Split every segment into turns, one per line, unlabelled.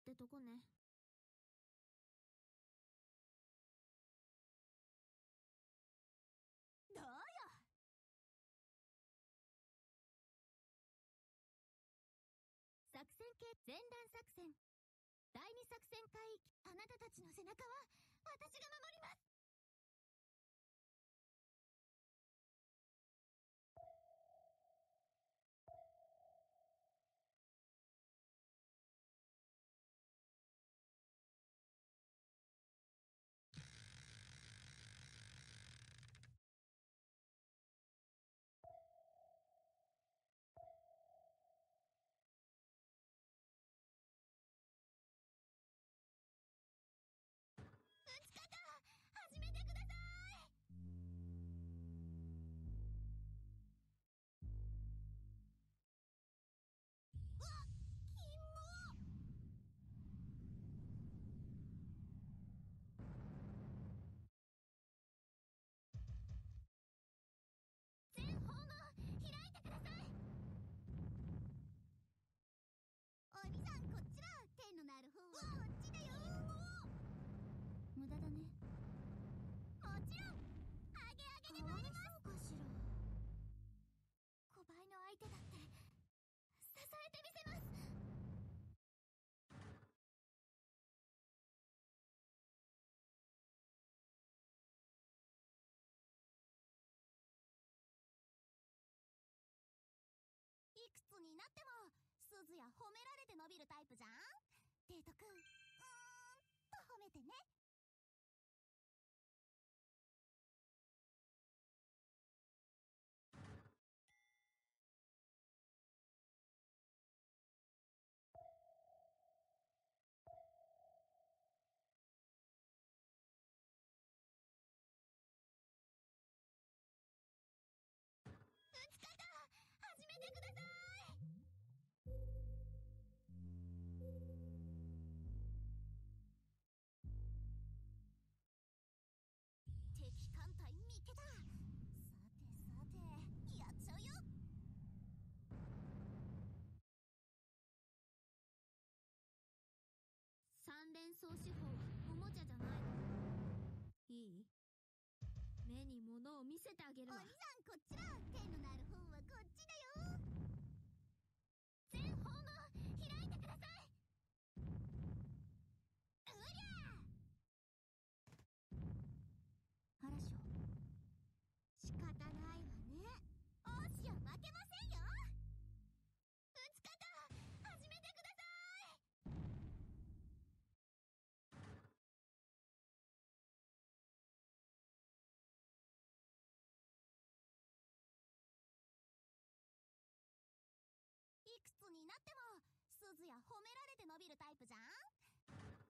ってとこね。
どうよ？
作戦系全乱作戦。第二作戦海域
あなたたちの背中は私が守ります。剣の鳴る方はこっちだよ。
無駄だね。
もちろん。アゲアゲで参ります。
そうかしら
小倍の相手だって支えてみせます。いくつになっても鈴や褒められて伸びるタイプじゃんデートくん。うーん。と褒めてね。
三連装手法はおもちゃじゃないの。いい？目に物を見せてあげるわ。
鬼さんこっちだ剣のなるなっても鈴や褒められて伸びるタイプじゃん。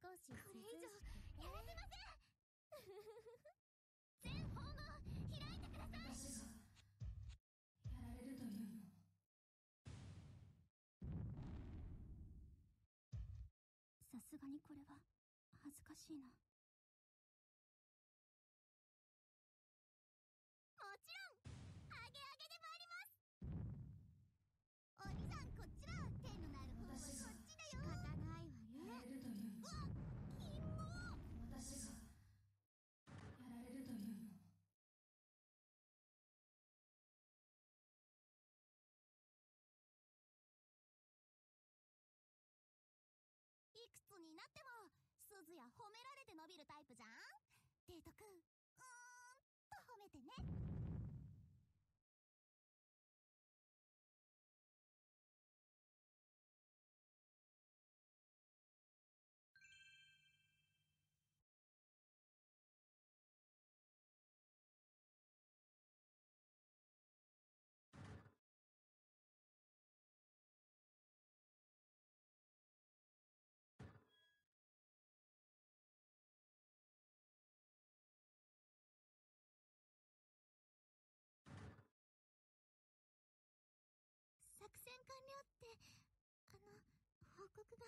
少し
これ以上やらせません全訪問開いてください
私がやられるというの
さすがにこれは恥ずかしいな。になってもすずや褒められて伸びるタイプじゃん？デートくん。うーんと褒めてね。あの報告が。